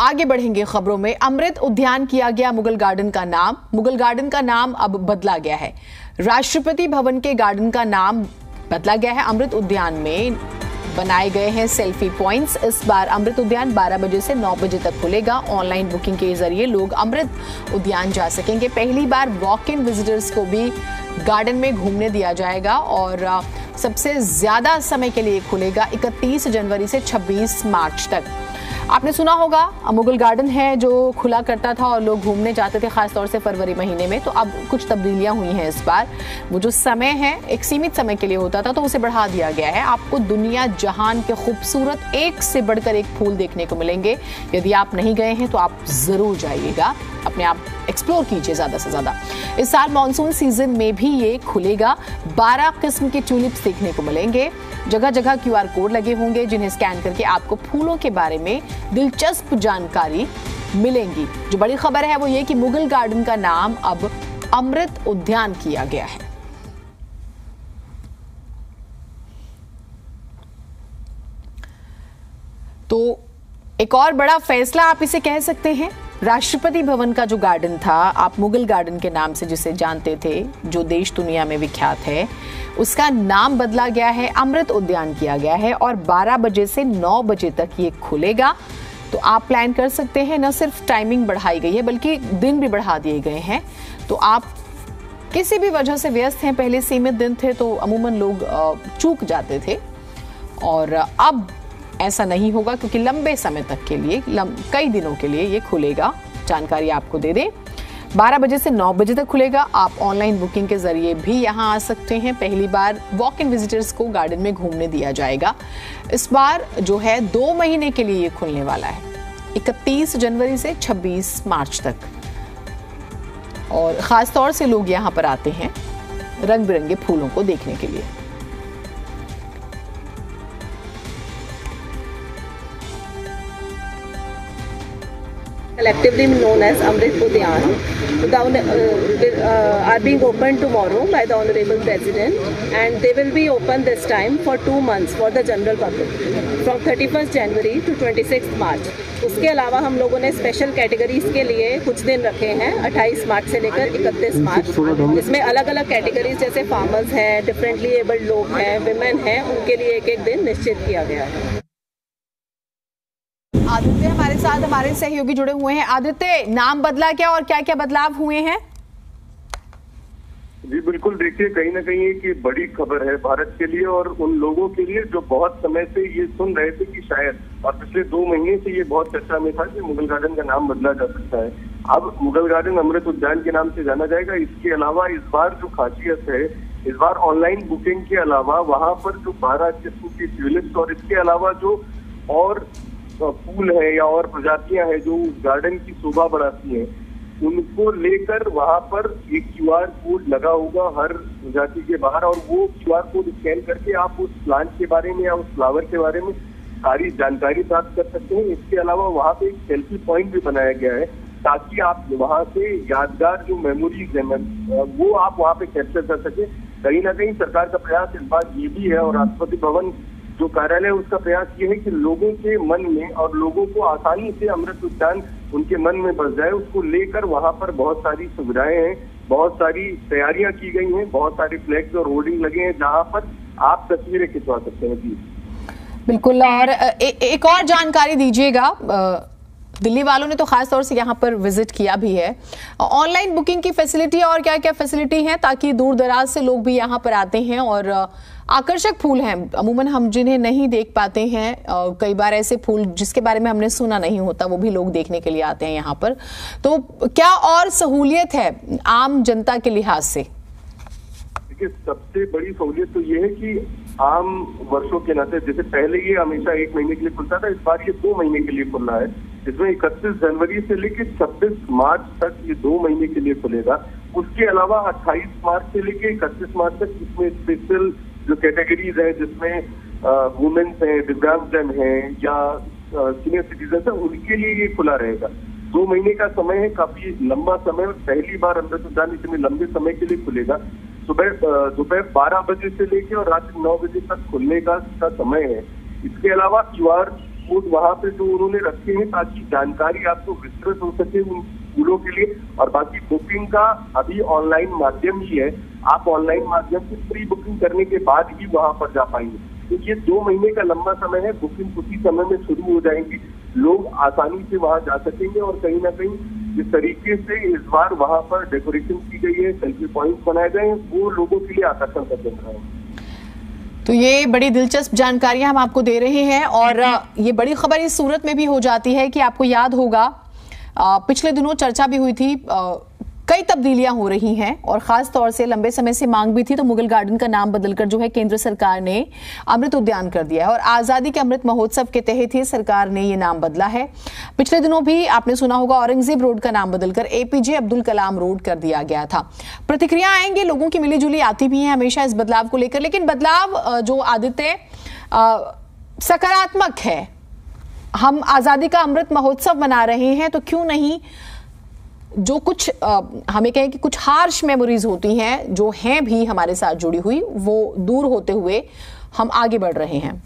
आगे बढ़ेंगे खबरों में। अमृत उद्यान किया गया मुगल गार्डन का नाम। मुगल गार्डन का नाम अब बदला गया है। राष्ट्रपति भवन के गार्डन का नाम बदला गया है। अमृत उद्यान में बनाए गए हैं सेल्फी पॉइंट्स। इस बार अमृत उद्यान 12 बजे से 9 बजे तक खुलेगा। ऑनलाइन बुकिंग के ज़रिए लोग अमृत उद्यान जा सकेंगे। पहली बार वॉक इन विजिटर्स को भी गार्डन में घूमने दिया जाएगा और सबसे ज़्यादा समय के लिए खुलेगा 31 जनवरी से 26 मार्च तक। आपने सुना होगा मुगल गार्डन है जो खुला करता था और लोग घूमने जाते थे, खासतौर से फरवरी महीने में। तो अब कुछ तब्दीलियाँ हुई हैं इस बार। वो जो समय है, एक सीमित समय के लिए होता था तो उसे बढ़ा दिया गया है। आपको दुनिया जहान के खूबसूरत एक से बढ़कर एक फूल देखने को मिलेंगे। यदि आप नहीं गए हैं तो आप ज़रूर जाइएगा। अपने आप एक्सप्लोर कीजिए ज़्यादा से ज़्यादा। इस साल मानसून सीज़न में भी ये खुलेगा। 12 किस्म के ट्यूलिप्स देखने को मिलेंगे। जगह जगह क्यू कोड लगे होंगे जिन्हें स्कैन करके आपको फूलों के बारे में दिलचस्प जानकारी मिलेंगी। जो बड़ी खबर है वो ये कि मुगल गार्डन का नाम अब अमृत उद्यान किया गया है। तो एक और बड़ा फैसला आप इसे कह सकते हैं। राष्ट्रपति भवन का जो गार्डन था, आप मुगल गार्डन के नाम से जिसे जानते थे, जो देश दुनिया में विख्यात है, उसका नाम बदला गया है, अमृत उद्यान किया गया है और 12 बजे से 9 बजे तक ये खुलेगा। तो आप प्लान कर सकते हैं, न सिर्फ़ टाइमिंग बढ़ाई गई है, बल्कि दिन भी बढ़ा दिए गए हैं। तो आप किसी भी वजह से व्यस्त हैं, पहले सीमित दिन थे तो अमूमन लोग चूक जाते थे। और अब ऐसा नहीं होगा, क्योंकि लंबे समय तक के लिए कई दिनों के लिए ये खुलेगा। जानकारी आपको दे दें। 12 बजे से 9 बजे तक खुलेगा। आप ऑनलाइन बुकिंग के ज़रिए भी यहाँ आ सकते हैं। पहली बार वॉक इन विजिटर्स को गार्डन में घूमने दिया जाएगा। इस बार जो है, दो महीने के लिए ये खुलने वाला है। 31 जनवरी से 26 मार्च तक। और ख़ास तौर से लोग यहाँ पर आते हैं रंग बिरंगे फूलों को देखने के लिए। Collectively known as Amrit Udyan, uh, are being opened tomorrow by the Honorable President and they will be open this time for two months for the general public from 31st January to 26th March. उसके अलावा हम लोगों ने special categories के लिए कुछ दिन रखे हैं 28 मार्च से लेकर 31 मार्च इसमें अलग अलग कैटेगरीज जैसे फार्मर्स हैं डिफरेंटली एबल्ड लोग हैं विमेन हैं उनके लिए एक एक दिन निश्चित किया गया है साथ हमारे सहयोगी जुड़े हुए हैं। आदित्य, नाम बदला क्या और क्या क्या बदलाव हुए हैं? जी, बिल्कुल देखिए, कहीं ना कहीं एक बड़ी खबर है भारत के लिए और उन लोगों के लिए जो बहुत समय से ये सुन रहे थे कि शायद, और पिछले दो महीने से ये बहुत चर्चा में था कि मुगल गार्डन का नाम बदला जा सकता है। अब मुगल गार्डन अमृत उद्यान के नाम से जाना जाएगा। इसके अलावा इस बार जो खासियत है, इस बार ऑनलाइन बुकिंग के अलावा वहाँ पर जो बारह किस्म की ट्यूलिप्स और इसके अलावा जो और फूल है या और प्रजातियाँ हैं जो गार्डन की शोभा बढ़ाती हैं, उनको लेकर वहाँ पर एक क्यू आर कोड लगा होगा हर प्रजाति के बाहर और वो क्यू आर कोड स्कैन करके आप उस प्लांट के बारे में या उस फ्लावर के बारे में सारी जानकारी प्राप्त कर सकते हैं। इसके अलावा वहाँ पे एक सेल्फी पॉइंट भी बनाया गया है ताकि आप वहाँ से यादगार जो मेमोरीज है वो आप वहाँ पे कैप्चर कर सके। कहीं ना कहीं सरकार का प्रयास इस बात ये भी है और राष्ट्रपति भवन जो कार्यालय उसका प्रयास ये है कि लोगों के मन में और लोगों को आसानी से अमृत उद्यान उनके मन में बस जाए उसको लेकर वहाँ पर बहुत सारी सुविधाएँ हैं बहुत सारी तैयारियाँ की गई हैं बहुत सारे फ्लैग्स और होर्डिंग लगे हैं जहाँ पर आप तस्वीरें खिंचवा सकते हैं। जी। बिल्कुल और ए, एक और जानकारी दीजिएगा दिल्ली वालों ने तो खास तौर से यहाँ पर विज़िट किया भी है। ऑनलाइन बुकिंग की फैसिलिटी और क्या क्या फैसिलिटी है ताकि दूर दराज से लोग भी यहाँ पर आते हैं और आकर्षक फूल हैं। अमूमन हम जिन्हें नहीं देख पाते हैं कई बार ऐसे फूल जिसके बारे में हमने सुना नहीं होता, वो भी लोग देखने के लिए आते हैं यहाँ पर। तो क्या और सहूलियत है आम जनता के लिहाज से? देखिए, सबसे बड़ी सहूलियत तो ये है कि आम वर्षों के नाते, जैसे पहले ये हमेशा एक महीने के लिए खुलता था, इस बार ये दो महीने के लिए खुल रहा है। इसमें इकतीस जनवरी से लेकर छब्बीस मार्च तक ये दो महीने के लिए खुलेगा। उसके अलावा 28 मार्च से लेकर इकतीस मार्च तक इसमें स्पेशल जो कैटेगरीज है जिसमें वुमेन्स हैं दिव्यांगजन हैं या सीनियर सिटीजन है उनके लिए ये खुला रहेगा। दो महीने का समय है काफ़ी लंबा समय और पहली बार अमृत उद्यान इतने लंबे समय के लिए खुलेगा। सुबह दोपहर बारह बजे से लेकर और रात नौ बजे तक खुलने का, का समय है। इसके अलावा क्यू आर कोड वहाँ पे जो उन्होंने रखे हैं ताकि जानकारी आपको विस्तृत हो सके उन स्कूलों के लिए और बाकी बुकिंग का अभी ऑनलाइन माध्यम ही है। आप ऑनलाइन माध्यम से प्री बुकिंग करने के बाद ही वहाँ पर जा पाएँगे। तो ये दो महीने का लंबा समय है बुकिंग उसी समय में शुरू हो जाएँगी। लोग आसानी से वहाँ जा सकेंगे और कहीं ना कहीं जिस तरीके से इस बार वहाँ पर डेकोरेशन की गई है सेल्फी पॉइंट बनाए गए हैं वो लोगों के लिए आकर्षण का केंद्र है। तो ये बड़ी दिलचस्प जानकारियाँ हम आपको दे रहे हैं और ये बड़ी खबर इस सूरत में भी हो जाती है कि आपको याद होगा पिछले दिनों चर्चा भी हुई थी कई तब्दीलियाँ हो रही हैं और खास तौर से लंबे समय से मांग भी थी तो मुगल गार्डन का नाम बदलकर जो है केंद्र सरकार ने अमृत उद्यान कर दिया है और आज़ादी के अमृत महोत्सव के तहत ही सरकार ने ये नाम बदला है। पिछले दिनों भी आपने सुना होगा औरंगज़ेब रोड का नाम बदलकर एपीजे अब्दुल कलाम रोड कर दिया गया था। प्रतिक्रिया आएँगे, लोगों की मिलीजुली आती भी है हमेशा इस बदलाव को लेकर, लेकिन बदलाव जो आदित्य सकारात्मक है। हम आज़ादी का अमृत महोत्सव मना रहे हैं तो क्यों नहीं जो कुछ आ, हमें कहें कि कुछ हार्श मेमोरीज होती हैं जो हैं भी हमारे साथ जुड़ी हुई वो दूर होते हुए हम आगे बढ़ रहे हैं।